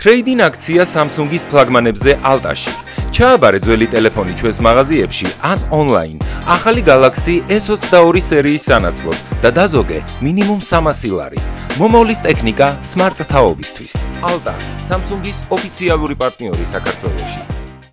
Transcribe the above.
ტრეიდინგ აქცია Samsung-ის ფლაგმანებზე ალტაში. ჩააბარე ძველი ტელეფონი ჩვენს მაღაზიებში ან ონლაინ. ახალი Galaxy S22 სერიის სანაცვლოდ და დაზოგე მინიმუმ 300 ლარი. მომავლის ტექნიკა smart თაობისთვის. ალტა, Samsung-ის ოფიციალური პარტნიორი საქართველოში.